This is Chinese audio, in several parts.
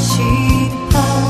起泡。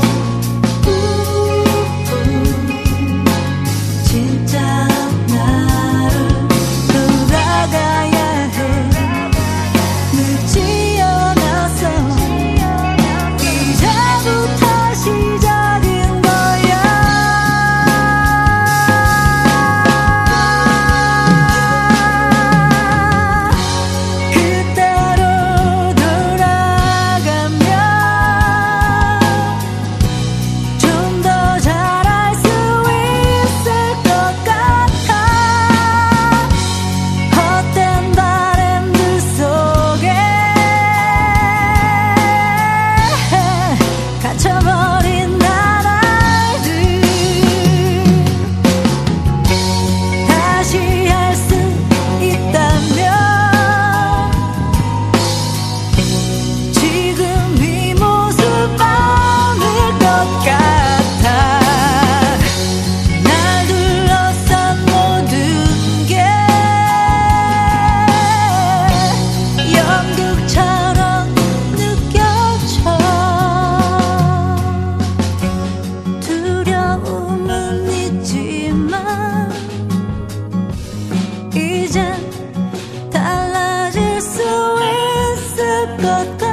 got.